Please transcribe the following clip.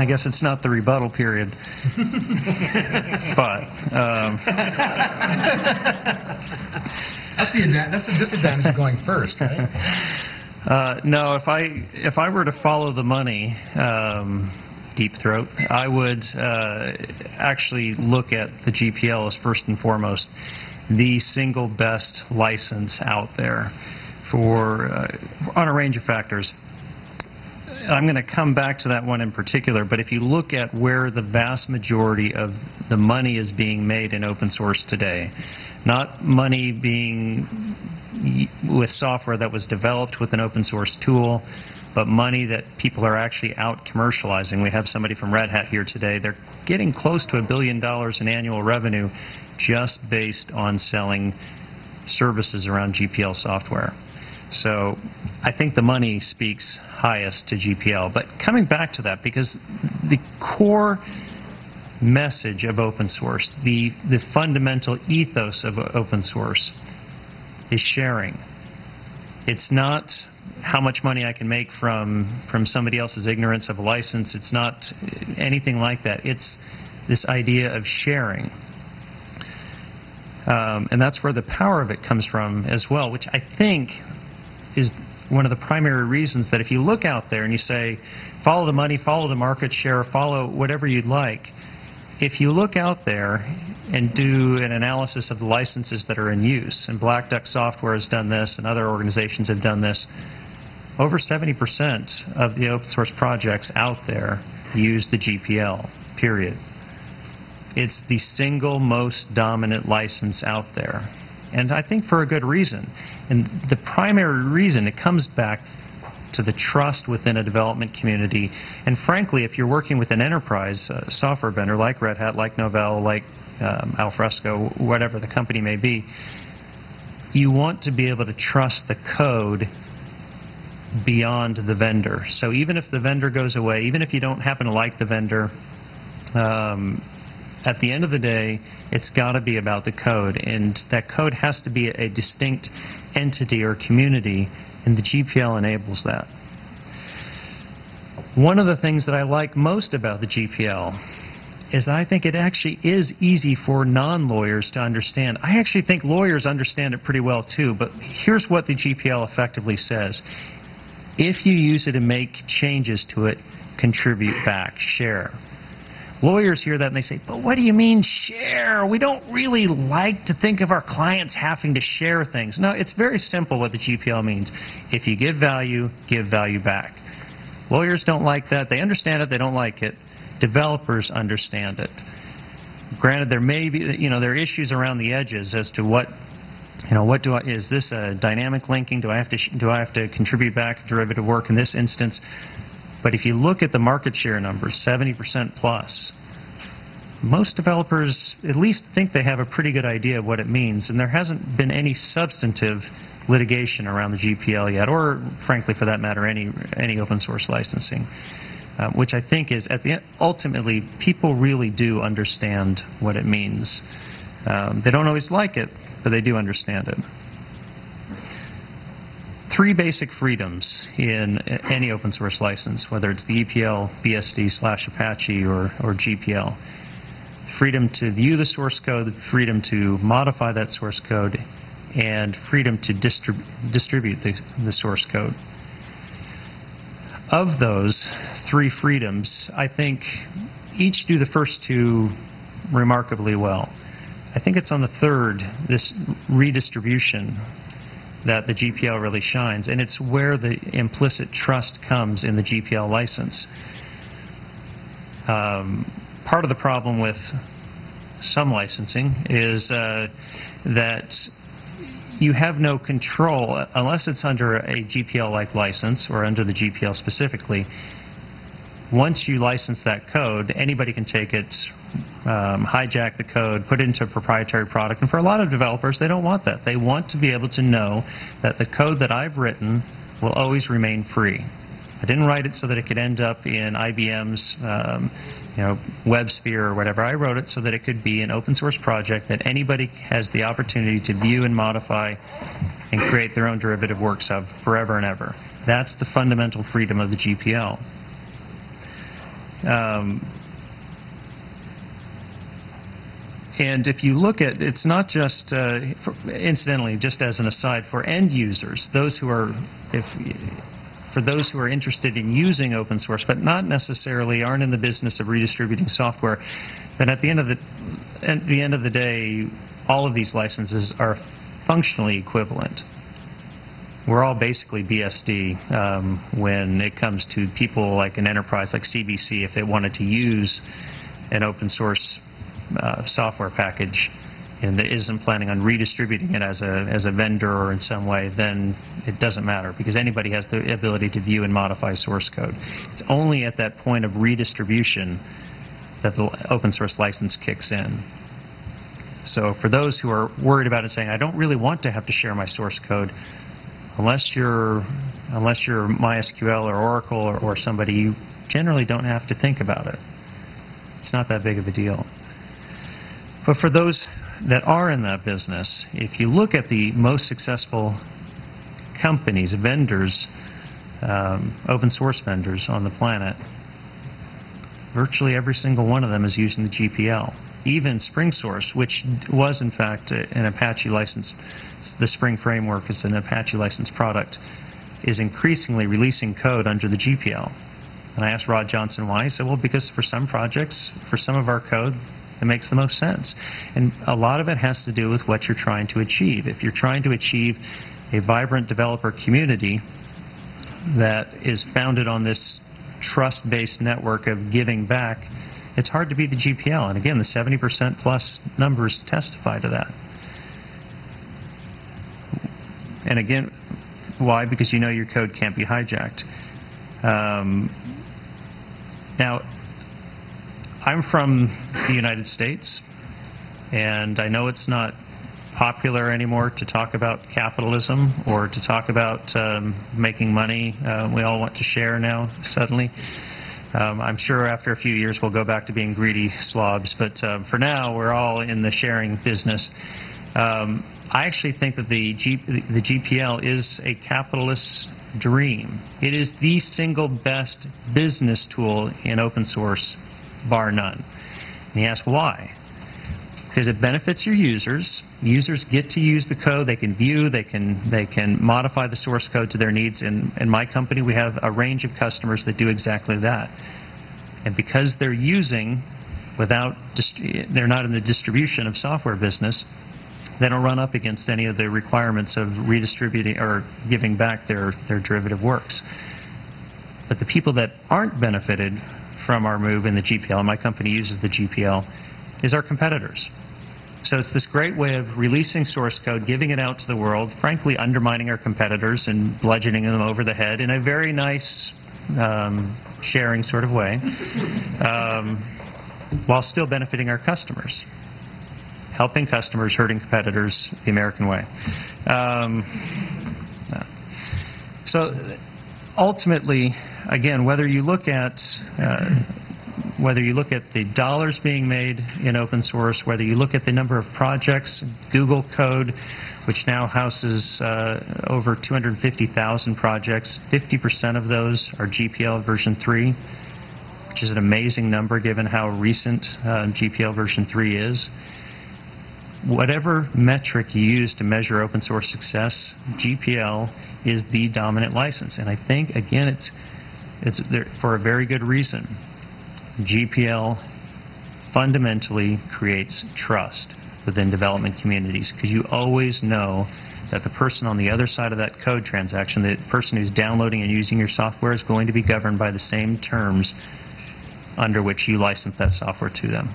I guess it's not the rebuttal period. but um, That's the, that's the disadvantage of going first, right? uh, no, if I if I were to follow the money, um, deep throat, I would uh, actually look at the GPL as first and foremost the single best license out there for uh, on a range of factors. I'm going to come back to that one in particular, but if you look at where the vast majority of the money is being made in open source today, not money being with software that was developed with an open source tool, but money that people are actually out commercializing. We have somebody from Red Hat here today. They're getting close to a billion dollars in annual revenue just based on selling services around GPL software. So I think the money speaks highest to GPL. But coming back to that, because the core message of open source, the, the fundamental ethos of open source is sharing. It's not how much money I can make from, from somebody else's ignorance of a license. It's not anything like that. It's this idea of sharing. Um, and that's where the power of it comes from as well, which I think is one of the primary reasons that if you look out there and you say, follow the money, follow the market share, follow whatever you'd like, if you look out there and do an analysis of the licenses that are in use, and Black Duck Software has done this and other organizations have done this, over 70% of the open source projects out there use the GPL, period. It's the single most dominant license out there. And I think for a good reason. And the primary reason it comes back to the trust within a development community. And frankly, if you're working with an enterprise uh, software vendor like Red Hat, like Novell, like um, Alfresco, whatever the company may be, you want to be able to trust the code beyond the vendor. So even if the vendor goes away, even if you don't happen to like the vendor, um, at the end of the day, it's got to be about the code, and that code has to be a distinct entity or community, and the GPL enables that. One of the things that I like most about the GPL is I think it actually is easy for non-lawyers to understand. I actually think lawyers understand it pretty well too, but here's what the GPL effectively says. If you use it and make changes to it, contribute back, share. Lawyers hear that and they say, but what do you mean share? We don't really like to think of our clients having to share things. No, it's very simple what the GPL means. If you give value, give value back. Lawyers don't like that. They understand it, they don't like it. Developers understand it. Granted, there may be, you know, there are issues around the edges as to what you know, what do I, is this a dynamic linking? Do I have to, do I have to contribute back derivative work in this instance? But if you look at the market share numbers, 70% plus, most developers at least think they have a pretty good idea of what it means, and there hasn't been any substantive litigation around the GPL yet, or frankly, for that matter, any any open source licensing, uh, which I think is at the ultimately people really do understand what it means. Um, they don't always like it, but they do understand it three basic freedoms in any open source license, whether it's the EPL, BSD slash Apache, or, or GPL. Freedom to view the source code, freedom to modify that source code, and freedom to distrib- distribute the, the source code. Of those three freedoms, I think each do the first two remarkably well. I think it's on the third, this redistribution, that the GPL really shines, and it's where the implicit trust comes in the GPL license. Um, part of the problem with some licensing is uh, that you have no control unless it's under a GPL-like license or under the GPL specifically. Once you license that code, anybody can take it, um, hijack the code, put it into a proprietary product. And for a lot of developers, they don't want that. They want to be able to know that the code that I've written will always remain free. I didn't write it so that it could end up in IBM's, um, you know, WebSphere or whatever. I wrote it so that it could be an open source project that anybody has the opportunity to view and modify and create their own derivative works of forever and ever. That's the fundamental freedom of the GPL. Um, And if you look at, it's not just, uh, for, incidentally, just as an aside, for end users, those who are, if, for those who are interested in using open source, but not necessarily aren't in the business of redistributing software, then at the end of the, at the end of the day, all of these licenses are functionally equivalent. We're all basically BSD um, when it comes to people like an enterprise like CBC, if they wanted to use an open source uh, software package and that isn't planning on redistributing it as a, as a vendor or in some way, then it doesn't matter because anybody has the ability to view and modify source code. It's only at that point of redistribution that the open source license kicks in. So for those who are worried about it saying, I don't really want to have to share my source code, unless you're, unless you're MySQL or Oracle or, or somebody, you generally don't have to think about it. It's not that big of a deal. But for those that are in that business, if you look at the most successful companies, vendors, um, open source vendors on the planet, virtually every single one of them is using the GPL. Even SpringSource, which was in fact an Apache license, the Spring framework is an Apache licensed product, is increasingly releasing code under the GPL. And I asked Rod Johnson why. He said, well, because for some projects, for some of our code, it makes the most sense. And a lot of it has to do with what you're trying to achieve. If you're trying to achieve a vibrant developer community that is founded on this trust-based network of giving back, it's hard to beat the GPL. And again, the 70% plus numbers testify to that. And again, why? Because you know your code can't be hijacked. Um, now, I'm from the United States, and I know it's not popular anymore to talk about capitalism or to talk about um, making money. Uh, we all want to share now, suddenly. Um, I'm sure after a few years we'll go back to being greedy slobs, but uh, for now we're all in the sharing business. Um, I actually think that the, G, the GPL is a capitalist dream. It is the single best business tool in open source bar none. And you ask why? Because it benefits your users. Users get to use the code. They can view. They can they can modify the source code to their needs. In in my company, we have a range of customers that do exactly that. And because they're using, without they're not in the distribution of software business, they don't run up against any of the requirements of redistributing or giving back their their derivative works. But the people that aren't benefited from our move in the GPL, and my company uses the GPL, is our competitors. So it's this great way of releasing source code, giving it out to the world, frankly undermining our competitors and bludgeoning them over the head in a very nice, um, sharing sort of way, um, while still benefiting our customers. Helping customers, hurting competitors, the American way. Um, so ultimately, again, whether you look at uh, whether you look at the dollars being made in open source, whether you look at the number of projects, Google Code, which now houses uh, over 250,000 projects, 50% of those are GPL version 3, which is an amazing number given how recent uh, GPL version 3 is. Whatever metric you use to measure open source success, GPL is the dominant license. And I think, again, it's it's there for a very good reason. GPL fundamentally creates trust within development communities because you always know that the person on the other side of that code transaction, the person who's downloading and using your software, is going to be governed by the same terms under which you license that software to them.